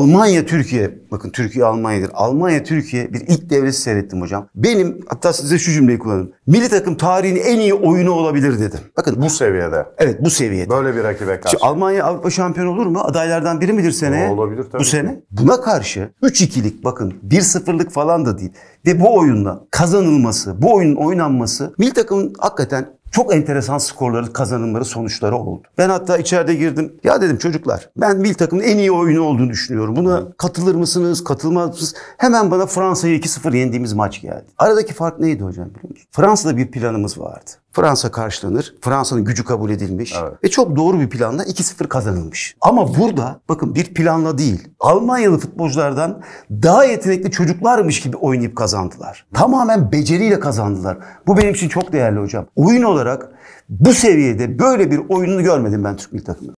Almanya Türkiye bakın Türkiye Almanya'dır. Almanya Türkiye bir ilk devresi seyrettim hocam. Benim hatta size şu cümleyi kullanın. Milli takım tarihinin en iyi oyunu olabilir dedim. Bakın Bu seviyede. evet bu seviyede. Böyle bir rakibe karşı. Şu Almanya Avrupa şampiyonu olur mu? Adaylardan biri midir seneye? O olabilir tabii Bu sene. Buna karşı 3-2'lik bakın 1-0'lık falan da değil. Ve bu oyundan kazanılması, bu oyunun oynanması milli takımın hakikaten çok enteresan skorları, kazanımları, sonuçları oldu. Ben hatta içeride girdim. Ya dedim çocuklar ben milli takımın en iyi oyunu olduğunu düşünüyorum. Buna katılır mısınız, katılmaz mısınız? Hemen bana Fransa'yı 2-0 yendiğimiz maç geldi. Aradaki fark neydi hocam biliyor musun? Fransa'da bir planımız vardı. Fransa karşılanır. Fransa'nın gücü kabul edilmiş. Evet. Ve çok doğru bir planla 2-0 kazanılmış. Ama burada bakın bir planla değil. Almanyalı futbolculardan daha yetenekli çocuklarmış gibi oynayıp kazandılar. Tamamen beceriyle kazandılar. Bu benim için çok değerli hocam. Oyun olarak bu seviyede böyle bir oyununu görmedim ben Türk milli takımında.